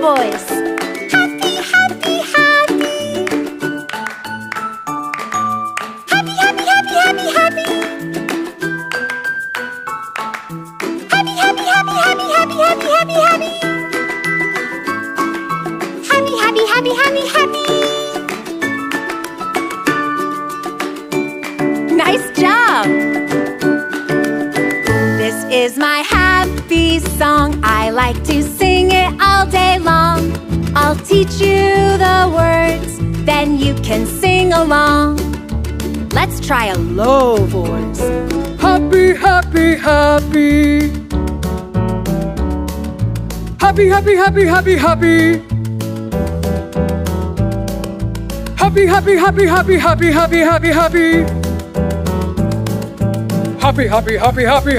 voice. Happy, happy, happy. Happy, happy, happy, happy, happy. Happy, happy, happy, happy, happy, happy, happy, happy. Happy, happy, happy, happy, happy. Nice job! This is my happy song. I like to sing teach you the words, then you can sing along. Let's try a low voice. Happy, happy, happy. Happy, happy, happy, happy, happy. Happy, happy, happy, happy, happy, happy, happy, happy. Happy, happy, happy, happy, happy.